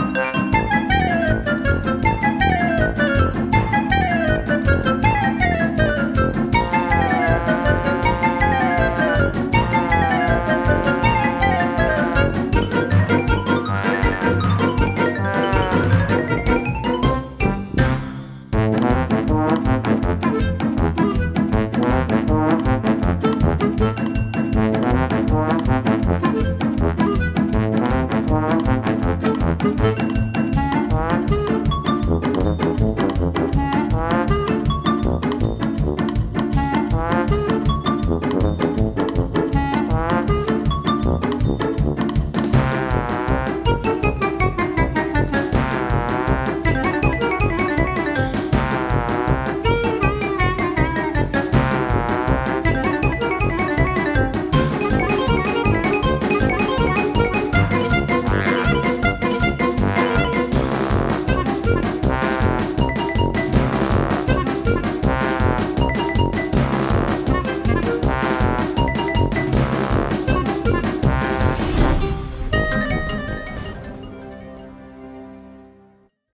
Bye.